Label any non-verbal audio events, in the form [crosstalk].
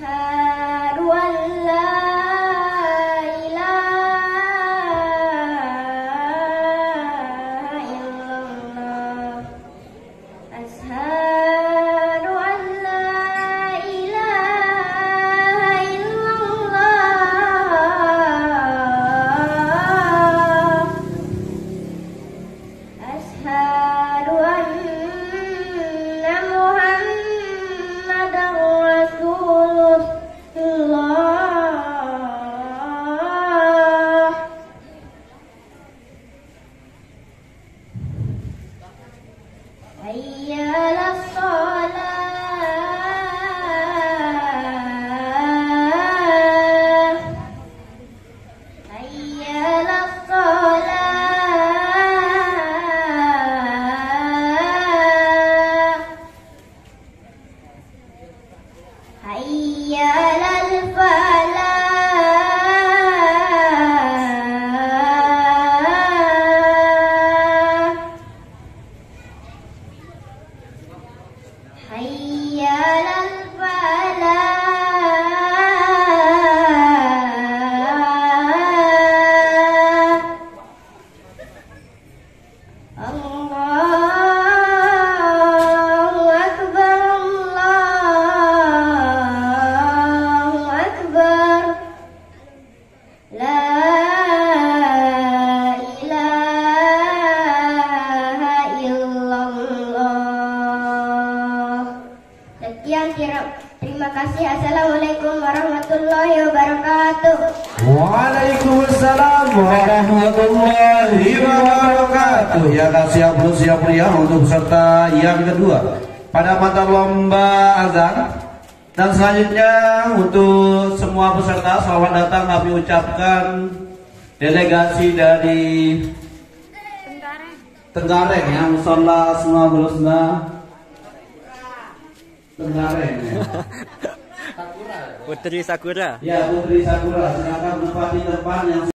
her. I la Terima kasih. Assalamualaikum warahmatullahi wabarakatuh. Waalaikumsalam warahmatullahi wabarakatuh. Ya siap siap pria untuk peserta yang kedua pada mata lomba azan. Dan selanjutnya untuk semua peserta selamat datang kami ucapkan delegasi dari Tenggareng yang musola semua berusna [laughs] Putri Sakura. Ya Putri Sakura, silakan bupati depan yang